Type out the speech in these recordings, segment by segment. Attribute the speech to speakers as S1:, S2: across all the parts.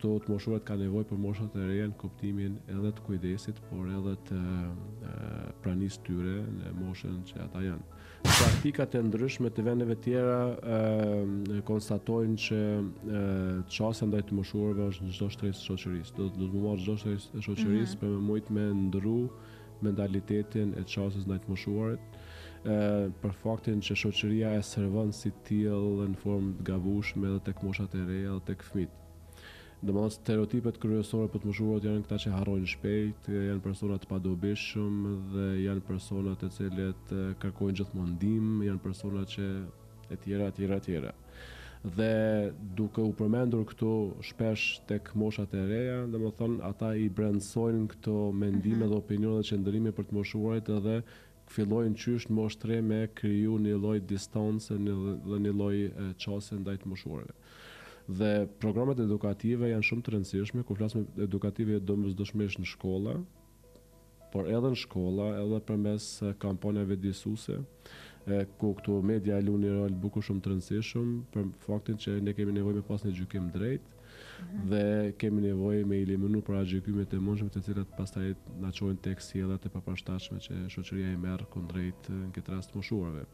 S1: Këto të moshuarit ka nevojë për moshat e reja në kuptimin edhe të kujdesit, por edhe të pranisë tyre në moshën që ata janë. Praktikat e ndryshme të vendeve tjera konstatojnë që qasja ndaj të moshuarve është në çdo shtresë të shoqërisë. Domethënë çdo shtresë të shoqërisë mhm. për me mujtë me ndru mentalitetin e qasjes ndaj të moshuarit, për faktin që shoqëria e servon si të tillë në formë të gabueshme edhe tek moshat e reja edhe tek fëmijët. Domethënë stereotipet kryesore për të moshuarit janë këta që harrojnë shpejt, janë persona të padobishëm dhe janë persona të cilët kërkojnë gjithmonë ndihmë, janë persona që etj etj etj. Dhe duke u përmendur këto shpesh tek moshat e reja, domethënë ata i brendësojnë këto mendime dhe opinione dhe qëndrime për të moshuarit edhe fillojnë qysh në moshë të re me kriju një lloj distance dhe një lloj qasje ndaj të moshuarve. Dhe programet edukative janë shumë të rëndësishme, kur flasim edukative jo domosdoshmërisht në shkolla, por edhe në shkolla, edhe përmes kampanjave vetëdijësuese, ku këtu media e luan një rol bukur shumë të rëndësishëm për faktin që ne kemi nevojë me pas një gjykim të drejtë mhm. dhe kemi nevojë me eliminu paragjykimet e mundshme të cilat pastaj na çojnë tek sjellje të papërshtatshme që shoqëria i merr kundrejt në këtë rast të moshuarve.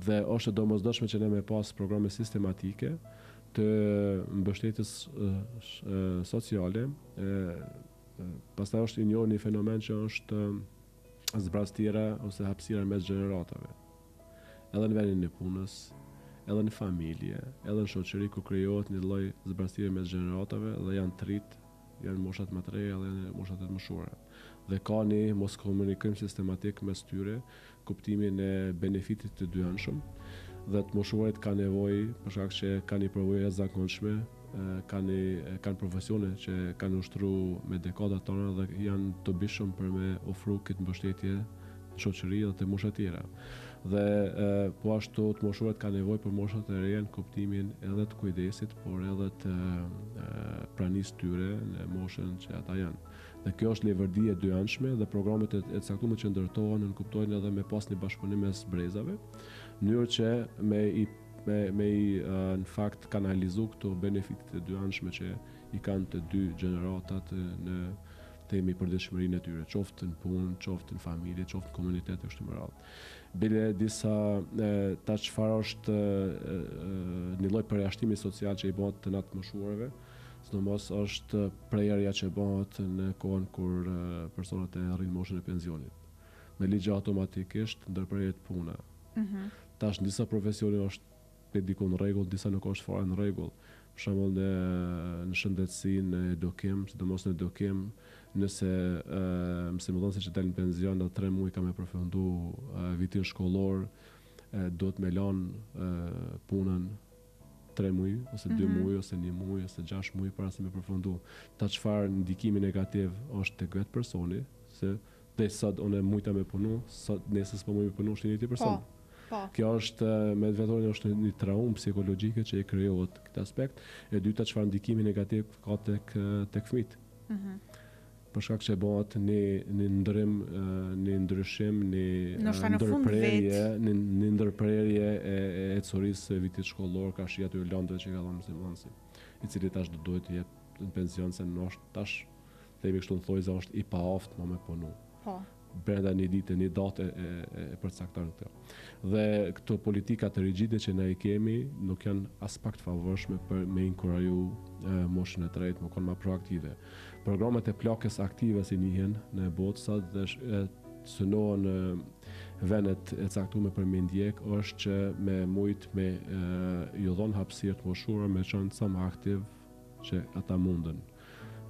S1: Dhe është e domosdoshme që ne me pas programe sistematike të mbështetjes sociale. Pastaj është i njohur një fenomen që është zbrazëtira ose hapësira mes gjeneratave. Edhe në vendin e punës, edhe në familje, edhe në shoqëri ku krijohet një lloj zbrazëtire mes gjeneratave dhe janë trit janë moshat më të reja dhe janë moshat e të moshuara. Dhe ka një moskomunikim sistematik mes tyre, në kuptimin e benefitit të dyanshëm dhe të moshuarit ka nevojë për shkak që kanë një përvojë të jashtëzakonshme, kanë kanë profesione që kanë ushtru me dekada të tana dhe janë të dobishëm për me ofru këtë mbështetje shoqëri dhe te moshat tjera. Dhe po ashtu të moshuarit ka nevojë për moshat e reja në kuptimin edhe të kujdesit, por edhe të pranisë tyre në moshën që ata janë. Dhe kjo është leverdi e dyanshme dhe programet e, e caktuara që ndërtohen nënkuptojnë edhe me pas një bashkëpunim mes brezave, në mënyrë që me i me me i uh, në fakt kanalizu këto benefitet e dyanshme që i kanë të dy gjeneratat në themi përditshmërinë e tyre, qoftë në punë, qoftë në familje, qoftë në komunitet e kështu me radhë. Bile diçka çfarë është një lloj përjashtimi social që i bëhet tonë të moshuarve, sidomos është prerja që bëhet në kohën kur personat e arrijnë moshën e pensionit. Me ligj automatikisht ndërprehet puna. Mm -hmm. Tash në disa profesione është Te diku në rregull, disa nuk është fare në rregull. Për shembull në në shëndetësi, në edukim, sidomos në edukim, nëse mësimdhënësi që del në penzion edhe tre muaj ka me përfundu vitin shkollor, duhet me lanë punën tre muaj ose dy muaj ose një muaj ose gjashtë muaj para se me përfundu. Tash çfarë ndikimi negativ është tek vetë personi, se Dhe sot unë mujta me punu, sot nesër s'po muj me punu, është i njëjti person. Po. Po. Kjo është me të vërtetë është një traumë psikologjike që i krijohet këtë aspekt. E dyta çfarë ndikimi negativ ka tek tek fëmijët. Ëh. Mm -hmm. Për shkak që bëhet një një ndrym, një ndryshim, një ndërprerje, një, një ndërprerje e e ecurisë së vitit shkollor, karshi atyre lëndëve që ka dhënë mësimdhënësi, i cili tash do duhet të jetë në pension se është tash Themi kështu në thojza është i pa aftë më me punu. Po. Brenda një dite, një date e, e, e përcakton këtë. Dhe këto politika rigjide që ne i kemi nuk janë aspak të favorshme për me inkuraju moshën e tretë, me kon ma proaktive. Programet e plakjes aktive siç njihen në botë sot edhe synohen në venet e caktume për me ndjek është që me mujt me e, ju dhon hapësirë të moshuarve me qënë sa më aktiv që ata mundën.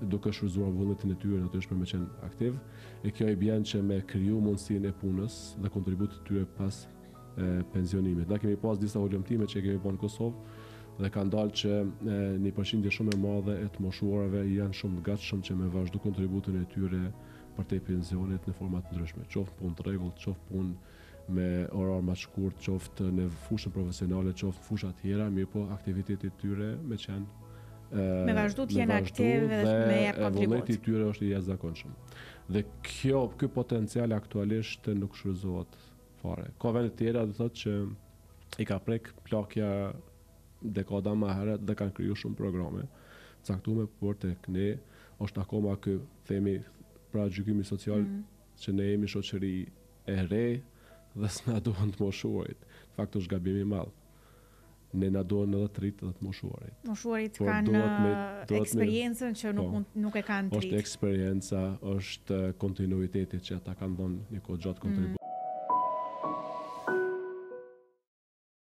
S1: duke shfrytëzuar vullnetin e tyre natyrisht për me qenë aktiv, e kjo i bjen që me kriju mundësinë e punës dhe kontributit të tyre pas pensionimit. Na kemi pas disa hulumtime që kemi bërë në Kosovë dhe kanë dalë që një përqindje shumë e madhe e të moshuarve janë shumë të gatshëm që me vazhdu kontributin e tyre përtej pensionit në forma të ndryshme, qoftë punë të rregullt, qoftë punë me orar ma të shkurt qoftë në fushën profesionale qoftë në fusha tjera mirëpo aktiviteti i tyre me qenë
S2: me vazhdu të jenë aktiv dhe me jep kontribut.
S1: Dhe vullneti i tyre është i jashtëzakonshëm. Dhe kjo, ky potencial aktualisht nuk shfrytëzohet fare. Ka vende të tjera domethënë që i ka prek plakja dekada më herët dhe kanë kriju shumë programe të caktume por tek ne është akoma ky themi pra gjykimi social mm -hmm. që ne jemi shoqëri e re dhe s'na duhen të moshuarit. Në fakt është gabim i madh. Ne na duhen edhe të rinjtë dhe të moshuarit.
S2: Të moshuarit kanë eksperiencën që nuk po. mund nuk e kanë të
S1: rinjtë. Është eksperienca, është kontinuiteti që ata kanë dhënë një kohë të gjatë kontribut. Mm.